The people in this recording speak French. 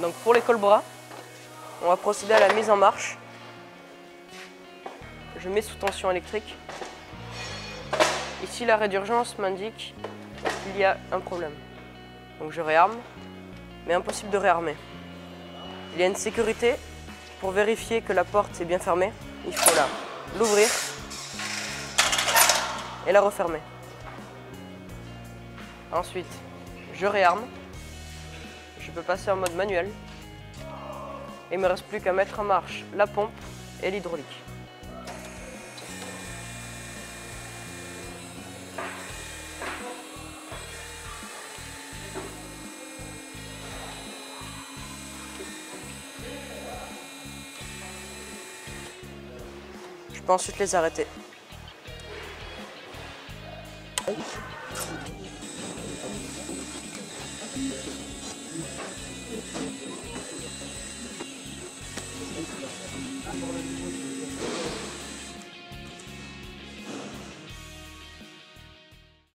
Donc pour les col-bras, on va procéder à la mise en marche. Je mets sous tension électrique. Ici l'arrêt d'urgence m'indique qu'il y a un problème. Donc je réarme, mais impossible de réarmer. Il y a une sécurité. Pour vérifier que la porte est bien fermée, il faut l'ouvrir et la refermer. Ensuite, je réarme. Je peux passer en mode manuel. Il me reste plus qu'à mettre en marche la pompe et l'hydraulique. Je peux ensuite les arrêter.